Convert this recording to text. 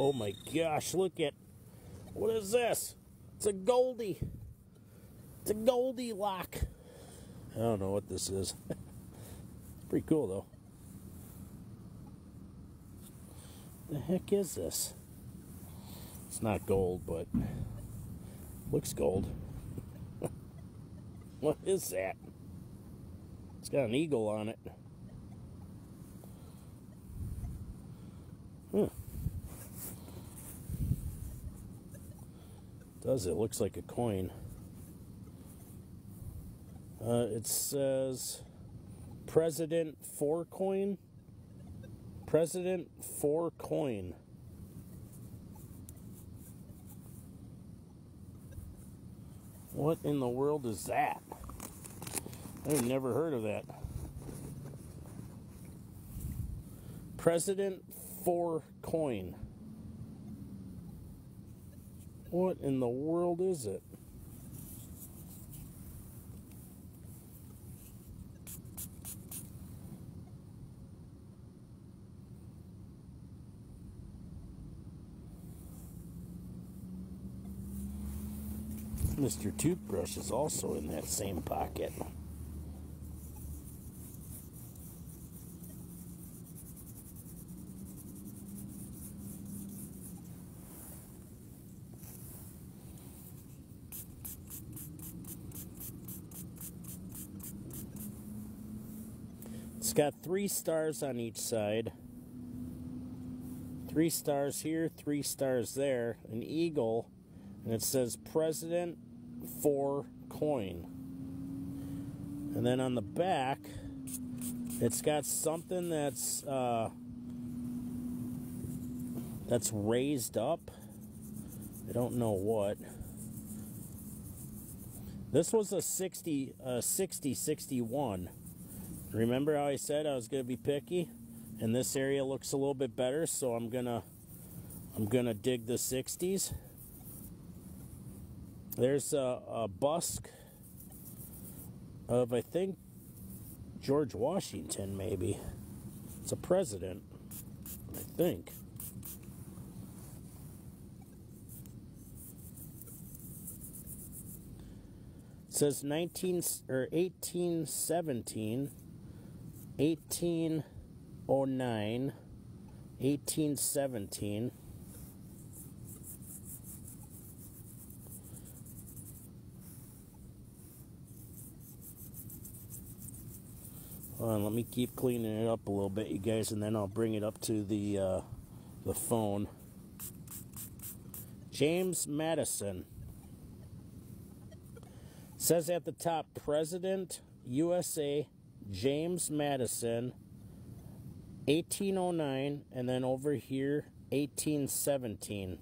Oh my gosh, look at what is this? It's a Goldie. It's a Goldie lock. I don't know what this is. Pretty cool though. The heck is this? It's not gold, but looks gold. what is that? It's got an eagle on it. Huh. Does it? Looks like a coin. Uh, it says President four coin. President four coin. What in the world is that? I've never heard of that. President four coin. What in the world is it? Mr. Toothbrush is also in that same pocket. Got three stars on each side. Three stars here, three stars there. An eagle, and it says President for coin. And then on the back, it's got something that's uh, that's raised up. I don't know what. This was a 60, uh, 60, 61. Remember how I said I was going to be picky? And this area looks a little bit better, so I'm going to I'm going to dig the 60s. There's a, a busk of, I think, George Washington, maybe. It's a president, I think. Says 19 or 1817, 1809, 1817. Hold on, let me keep cleaning it up a little bit, you guys, and then I'll bring it up to the uh, the phone. James Madison says at the top, President USA James Madison, 1809, and then over here, 1817.